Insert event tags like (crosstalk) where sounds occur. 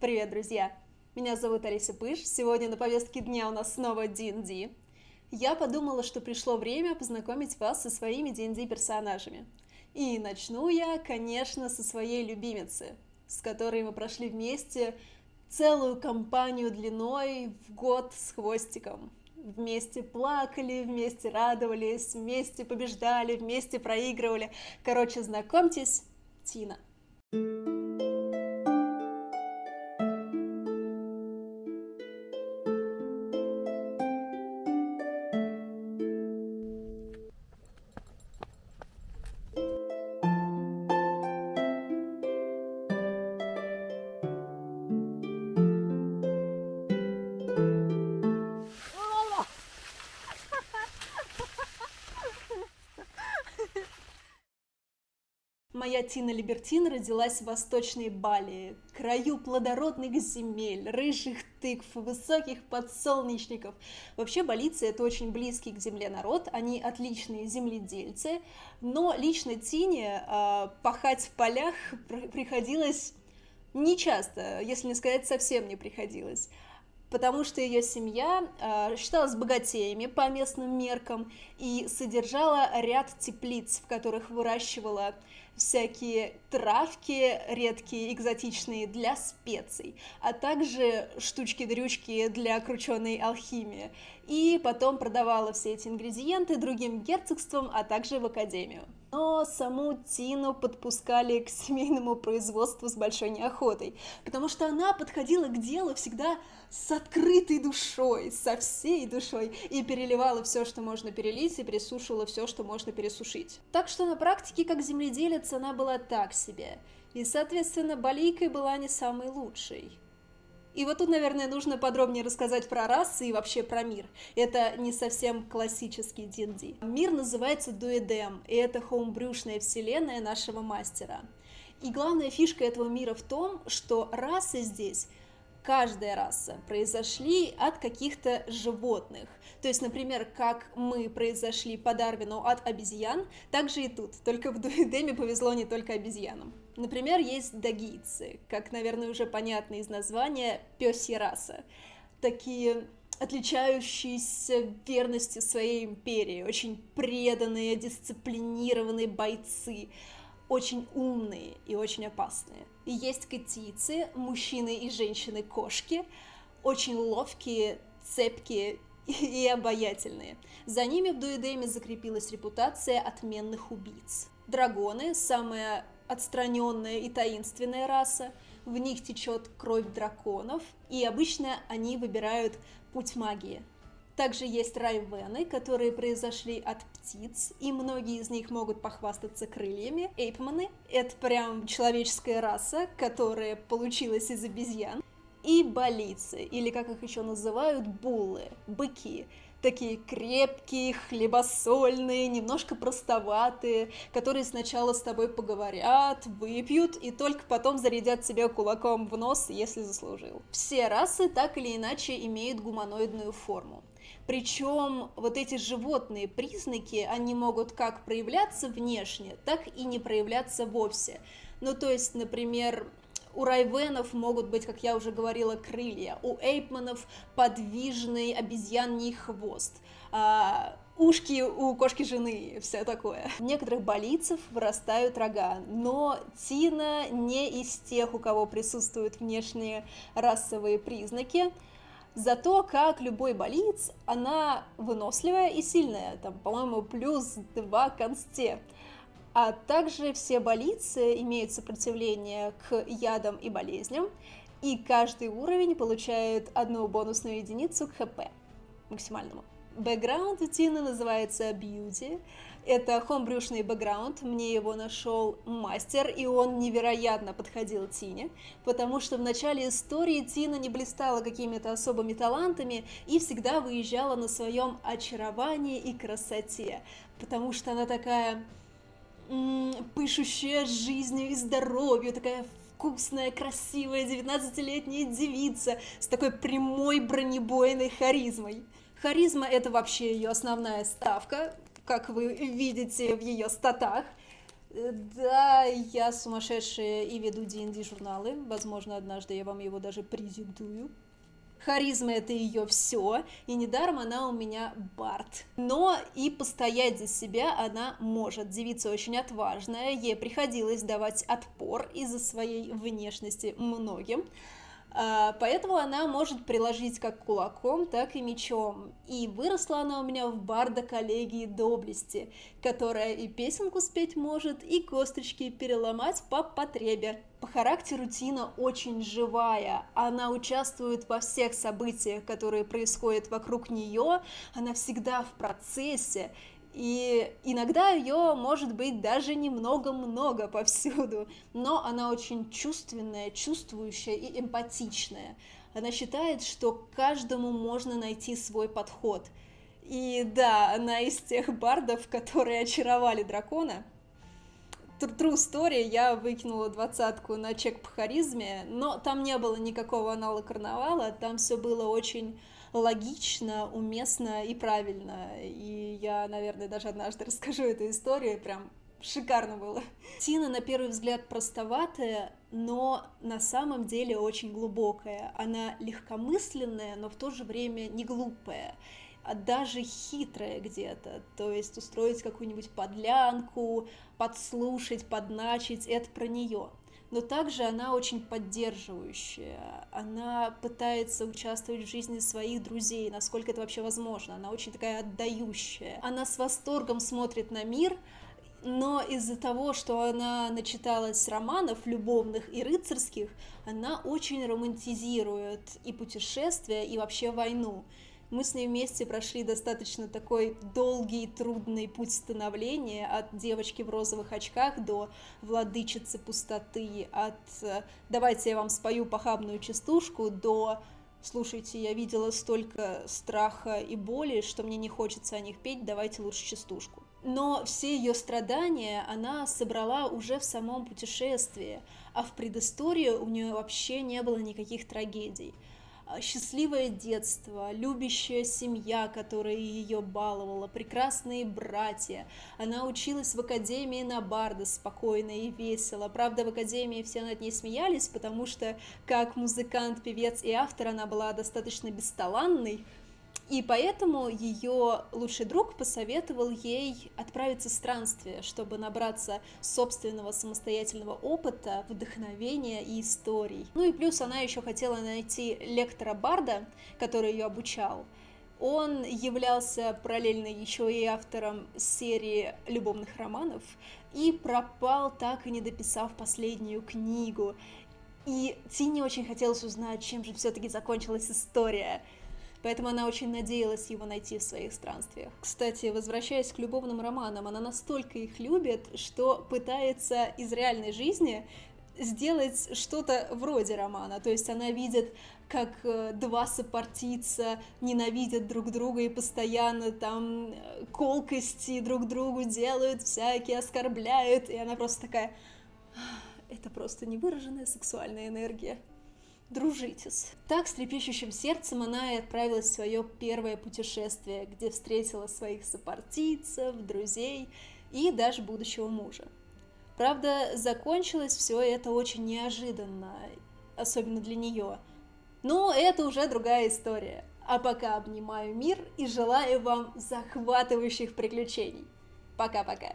Привет, друзья! Меня зовут Алиса Пыш. Сегодня на повестке дня у нас снова D&D. Я подумала, что пришло время познакомить вас со своими D&D персонажами. И начну я, конечно, со своей любимицы, с которой мы прошли вместе целую кампанию длиной в год с хвостиком. Вместе плакали, вместе радовались, вместе побеждали, вместе проигрывали. Короче, знакомьтесь, Тина. Моя Тина Либертин родилась в Восточной Балии, краю плодородных земель, рыжих тыкв, высоких подсолнечников. Вообще балийцы это очень близкий к земле народ, они отличные земледельцы, но лично Тине э, пахать в полях приходилось не часто, если не сказать совсем не приходилось потому что ее семья э, считалась богатеями по местным меркам и содержала ряд теплиц, в которых выращивала всякие травки редкие, экзотичные для специй, а также штучки-дрючки для крученой алхимии. И потом продавала все эти ингредиенты другим герцогствам, а также в академию. Но саму Тину подпускали к семейному производству с большой неохотой, потому что она подходила к делу всегда с открытой душой, со всей душой, и переливала все, что можно перелить, и пересушивала все, что можно пересушить. Так что на практике, как земледелец, она была так себе, и, соответственно, балийкой была не самой лучшей. И вот тут, наверное, нужно подробнее рассказать про расы и вообще про мир. Это не совсем классический D&D. Мир называется Дуэдем, и это хоумбрюшная вселенная нашего мастера. И главная фишка этого мира в том, что расы здесь каждая раса произошли от каких-то животных. То есть, например, как мы произошли по Дарвину от обезьян, так же и тут. Только в (laughs) Дуэдеме повезло не только обезьянам. Например, есть дагийцы, как, наверное, уже понятно из названия, пёсья раса. Такие отличающиеся верностью своей империи, очень преданные, дисциплинированные бойцы очень умные и очень опасные. Есть котицы, мужчины и женщины-кошки, очень ловкие, цепкие (laughs) и обаятельные. За ними в Дуэдеме закрепилась репутация отменных убийц. Драгоны – самая отстраненная и таинственная раса, в них течет кровь драконов, и обычно они выбирают путь магии, также есть райвены, которые произошли от птиц, и многие из них могут похвастаться крыльями. Эйпманы — это прям человеческая раса, которая получилась из обезьян. И болицы, или как их еще называют, буллы, быки такие крепкие, хлебосольные, немножко простоватые, которые сначала с тобой поговорят, выпьют и только потом зарядят тебе кулаком в нос, если заслужил. Все расы так или иначе имеют гуманоидную форму. Причем вот эти животные признаки, они могут как проявляться внешне, так и не проявляться вовсе. Ну, то есть, например, у райвенов могут быть, как я уже говорила, крылья, у эйпманов подвижный обезьяний хвост, а, ушки у кошки жены, все такое. У некоторых болицев вырастают рога, но Тина не из тех, у кого присутствуют внешние расовые признаки, Зато, как любой болиц, она выносливая и сильная, там, по-моему, плюс 2 консте. А также все болицы имеют сопротивление к ядам и болезням, и каждый уровень получает одну бонусную единицу к ХП максимальному. Бэкграунд у Тины называется Beauty. Это хомбрюшный бэкграунд, мне его нашел мастер, и он невероятно подходил Тине, потому что в начале истории Тина не блистала какими-то особыми талантами и всегда выезжала на своем очаровании и красоте, потому что она такая м- пышущая жизнью и здоровью, такая вкусная, красивая 19-летняя девица с такой прямой бронебойной харизмой. Харизма – это вообще ее основная ставка, как вы видите в ее статах. Да, я сумасшедшая и веду D&D журналы. Возможно, однажды я вам его даже презентую. Харизма это ее все, и недаром она у меня Барт. Но и постоять за себя она может. Девица очень отважная, ей приходилось давать отпор из-за своей внешности многим. А, поэтому она может приложить как кулаком, так и мечом. И выросла она у меня в барда коллегии доблести, которая и песенку спеть может, и косточки переломать по потребе. По характеру Тина очень живая, она участвует во всех событиях, которые происходят вокруг нее, она всегда в процессе, и иногда ее может быть даже немного-много повсюду, но она очень чувственная, чувствующая и эмпатичная. Она считает, что каждому можно найти свой подход. И да, она из тех бардов, которые очаровали дракона. True story, я выкинула двадцатку на чек по харизме, но там не было никакого аналога карнавала, там все было очень логично, уместно и правильно. И я, наверное, даже однажды (laughs) расскажу эту историю, прям шикарно было. Тина, на первый взгляд, простоватая, но на самом деле очень глубокая. Она легкомысленная, но в то же время не глупая даже хитрая где-то, то есть устроить какую-нибудь подлянку, подслушать, подначить, это про нее но также она очень поддерживающая, она пытается участвовать в жизни своих друзей, насколько это вообще возможно, она очень такая отдающая, она с восторгом смотрит на мир, но из-за того, что она начиталась романов любовных и рыцарских, она очень романтизирует и путешествия, и вообще войну. Мы с ней вместе прошли достаточно такой долгий, трудный путь становления от девочки в розовых очках до владычицы пустоты, от «давайте я вам спою похабную частушку» до «слушайте, я видела столько страха и боли, что мне не хочется о них петь, давайте лучше частушку». Но все ее страдания она собрала уже в самом путешествии, а в предыстории у нее вообще не было никаких трагедий. А, счастливое детство, любящая семья, которая ее баловала, прекрасные братья. Она училась в академии на барда спокойно и весело. Правда, в академии все над ней смеялись, потому что как музыкант, певец и автор она была достаточно бесталанной, и поэтому ее лучший друг посоветовал ей отправиться в странствие, чтобы набраться собственного самостоятельного опыта, вдохновения и историй. Ну и плюс она еще хотела найти лектора Барда, который ее обучал. Он являлся параллельно еще и автором серии любовных романов и пропал, так и не дописав последнюю книгу. И Тине очень хотелось узнать, чем же все-таки закончилась история – Поэтому она очень надеялась его найти в своих странствиях. Кстати, возвращаясь к любовным романам, она настолько их любит, что пытается из реальной жизни сделать что-то вроде романа. То есть она видит, как э, два сопартийца ненавидят друг друга и постоянно там э, колкости друг другу делают, всякие оскорбляют, и она просто такая... Это просто невыраженная сексуальная энергия дружитесь. Так, с трепещущим сердцем она и отправилась в свое первое путешествие, где встретила своих сопартийцев, друзей и даже будущего мужа. Правда, закончилось все это очень неожиданно, особенно для нее. Но это уже другая история. А пока обнимаю мир и желаю вам захватывающих приключений. Пока-пока.